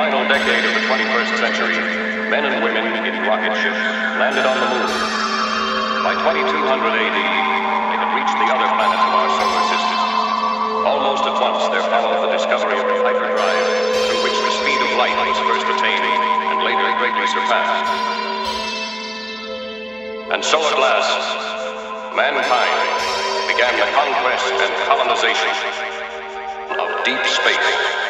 final decade of the 21st century, men and women in rocket ships landed on the moon. By 2200 AD, they had reached the other planets of our solar system. Almost at once, there followed the discovery of the hyperdrive, through which the speed of light was first attained and later greatly surpassed. And so at last, mankind began the conquest and colonization of deep space.